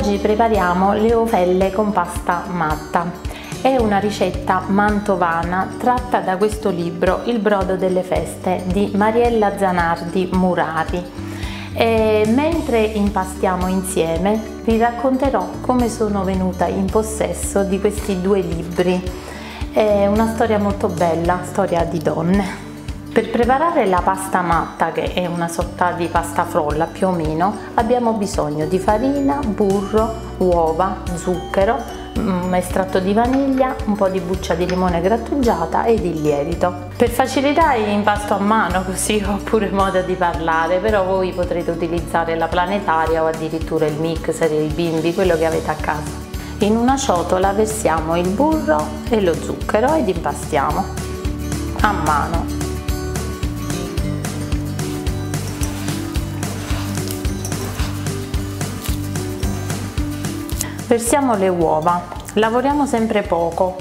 Oggi prepariamo le ovelle con pasta matta. È una ricetta mantovana tratta da questo libro Il brodo delle feste di Mariella Zanardi Murari. E mentre impastiamo insieme vi racconterò come sono venuta in possesso di questi due libri. È una storia molto bella, storia di donne. Per preparare la pasta matta, che è una sorta di pasta frolla più o meno, abbiamo bisogno di farina, burro, uova, zucchero, un mm, estratto di vaniglia, un po' di buccia di limone grattugiata ed il lievito. Per facilità impasto a mano così ho pure modo di parlare, però voi potrete utilizzare la planetaria o addirittura il mixer, i bimbi, quello che avete a casa. In una ciotola versiamo il burro e lo zucchero ed impastiamo a mano Versiamo le uova, lavoriamo sempre poco.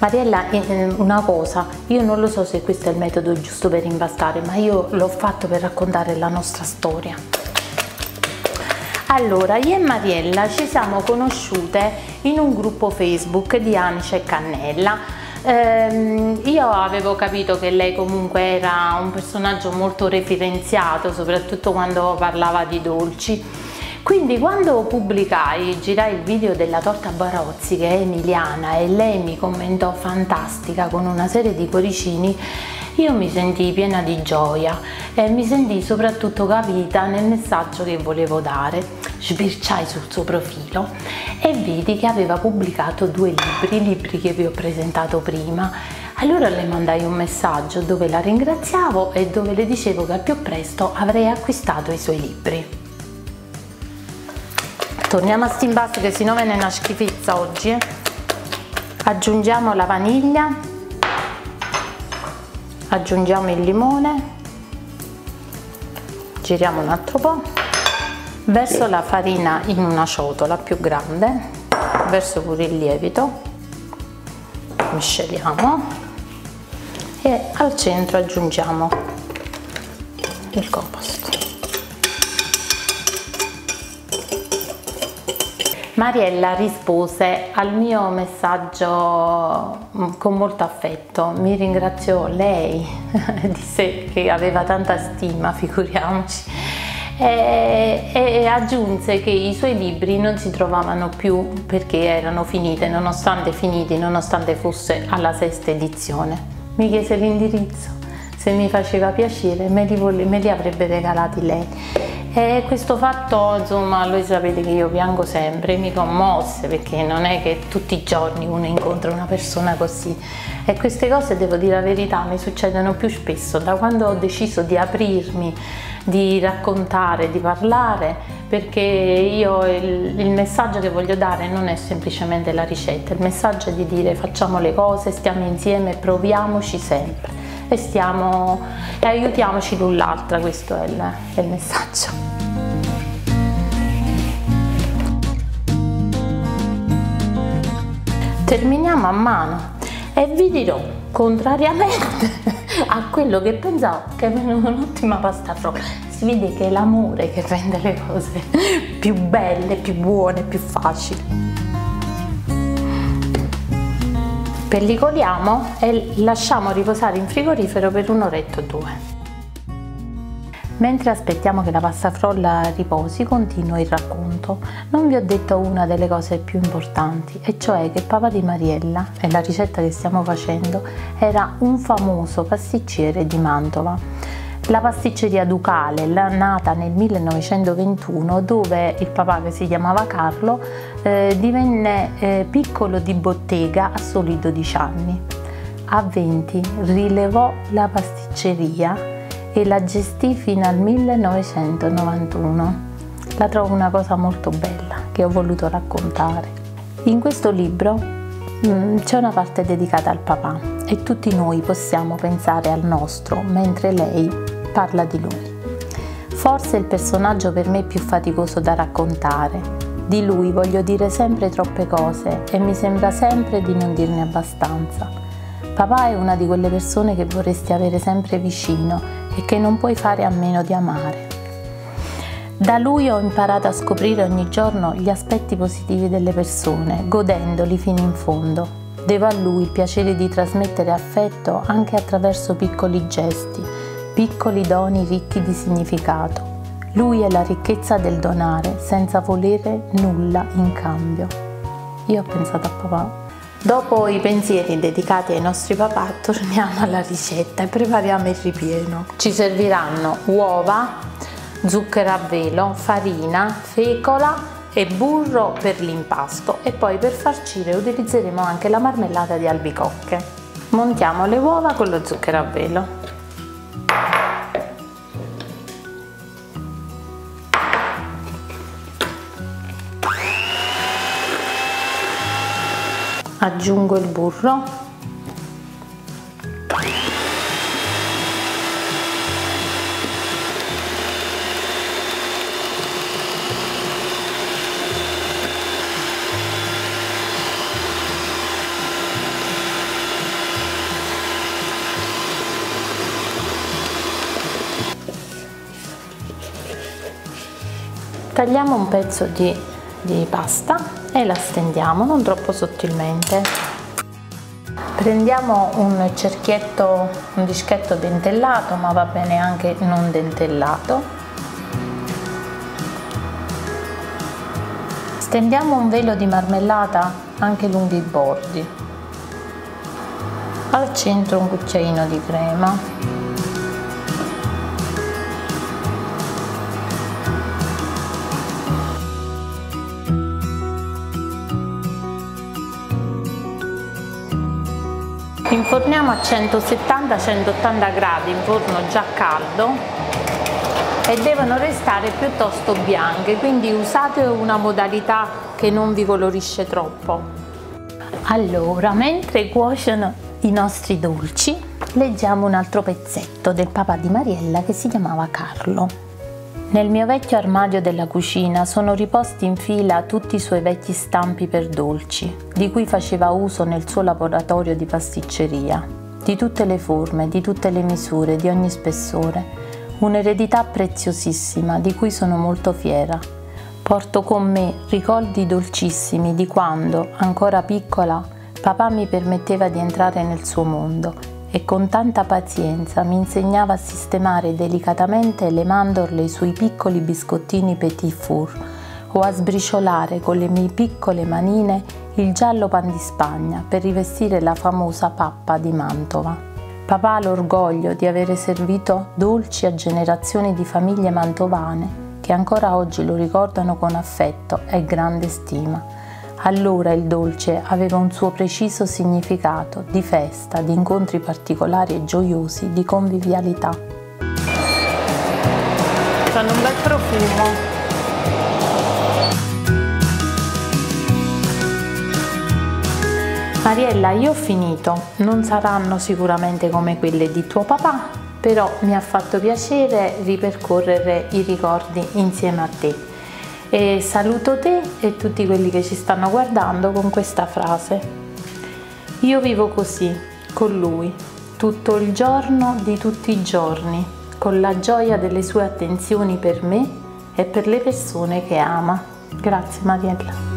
Mariella, eh, una cosa, io non lo so se questo è il metodo giusto per impastare, ma io l'ho fatto per raccontare la nostra storia. Allora, io e Mariella ci siamo conosciute in un gruppo Facebook di Anice e Cannella ehm, io avevo capito che lei comunque era un personaggio molto referenziato, soprattutto quando parlava di dolci. Quindi quando pubblicai, girai il video della torta Barozzi che è emiliana e lei mi commentò fantastica con una serie di cuoricini, io mi sentii piena di gioia e mi sentii soprattutto capita nel messaggio che volevo dare. Sbirciai sul suo profilo e vidi che aveva pubblicato due libri, libri che vi ho presentato prima. Allora le mandai un messaggio dove la ringraziavo e dove le dicevo che al più presto avrei acquistato i suoi libri. Torniamo a stimbasso che sennò viene una schifezza oggi. Eh? Aggiungiamo la vaniglia, aggiungiamo il limone, giriamo un altro po', verso la farina in una ciotola più grande verso pure il lievito misceliamo e al centro aggiungiamo il compost. Mariella rispose al mio messaggio mm, con molto affetto, mi ringraziò lei, disse che aveva tanta stima, figuriamoci, e, e, aggiunse che i suoi libri non si trovavano più perché erano finite, nonostante finiti, nonostante fosse alla sesta edizione. Mi chiese l'indirizzo, se mi faceva piacere me li, me li avrebbe regalati lei. E questo fatto, insomma, voi sapete che io piango sempre, mi commosse perché non è che tutti i giorni uno incontra una persona così. E queste cose, devo dire la verità, mi succedono più spesso da quando ho deciso di aprirmi di raccontare, di parlare, perché io il, il, messaggio che voglio dare non è semplicemente la ricetta, il messaggio è di dire facciamo le cose, stiamo insieme, proviamoci sempre e, stiamo, e aiutiamoci l'un l'altra, questo è il, è il messaggio. Terminiamo a mano e vi dirò, contrariamente a quello che pensavo che aveva un'ottima pasta frolla. Si vede che è l'amore che rende le cose più belle, più buone, più facili. Pellicoliamo e lasciamo riposare in frigorifero per un'oretta o due. Mentre aspettiamo che la pasta frolla riposi, continuo il racconto. Non vi ho detto una delle cose più importanti, e cioè che papà di Mariella, e la ricetta che stiamo facendo, era un famoso pasticcere di Mantova. La pasticceria Ducale, nata nel 1921, dove il papà che si chiamava Carlo eh, divenne eh, piccolo di bottega a soli 12 anni. A 20 rilevò la pasticceria e la gestì fino al 1991. La trovo una cosa molto bella che ho voluto raccontare. In questo libro mm, c'è una parte dedicata al papà e tutti noi possiamo pensare al nostro mentre lei parla di lui. Forse il personaggio per me più faticoso da raccontare. Di lui voglio dire sempre troppe cose e mi sembra sempre di non dirne abbastanza. Papà è una di quelle persone che vorresti avere sempre vicino e che non puoi fare a meno di amare. Da lui ho imparato a scoprire ogni giorno gli aspetti positivi delle persone, godendoli fino in fondo. Devo a lui il piacere di trasmettere affetto anche attraverso piccoli gesti, piccoli doni ricchi di significato. Lui è la ricchezza del donare senza volere nulla in cambio. Io ho pensato a papà. Dopo i pensieri dedicati ai nostri papà, torniamo alla ricetta e prepariamo il ripieno. Ci serviranno uova, zucchero a velo, farina, fecola e burro per l'impasto e poi per farcire utilizzeremo anche la marmellata di albicocche. Montiamo le uova con lo zucchero a velo. Aggiungo il burro. Tagliamo un pezzo di, di pasta e la stendiamo, non troppo sottilmente. Prendiamo un cerchietto, un dischetto dentellato, ma va bene anche non dentellato. Stendiamo un velo di marmellata anche lungo i bordi. Al centro un cucchiaino di crema. Inforniamo a 170-180 gradi in forno già caldo e devono restare piuttosto bianche, quindi usate una modalità che non vi colorisce troppo. Allora, mentre cuociono i nostri dolci, leggiamo un altro pezzetto del papà di Mariella che si chiamava Carlo. Nel mio vecchio armadio della cucina sono riposti in fila tutti i suoi vecchi stampi per dolci, di cui faceva uso nel suo laboratorio di pasticceria, di tutte le forme, di tutte le misure, di ogni spessore, un'eredità preziosissima di cui sono molto fiera. Porto con me ricordi dolcissimi di quando, ancora piccola, papà mi permetteva di entrare nel suo mondo e con tanta pazienza mi insegnava a sistemare delicatamente le mandorle sui piccoli biscottini petit four o a sbriciolare con le mie piccole manine il giallo pan di Spagna per rivestire la famosa pappa di Mantova. Papà ha l'orgoglio di avere servito dolci a generazioni di famiglie mantovane che ancora oggi lo ricordano con affetto e grande stima allora il dolce aveva un suo preciso significato di festa, di incontri particolari e gioiosi, di convivialità. Fanno un bel profumo. Mariella, io ho finito, non saranno sicuramente come quelle di tuo papà, però mi ha fatto piacere ripercorrere i ricordi insieme a te e saluto te e tutti quelli che ci stanno guardando con questa frase. Io vivo così, con lui, tutto il giorno di tutti i giorni, con la gioia delle sue attenzioni per me e per le persone che ama. Grazie Mariella.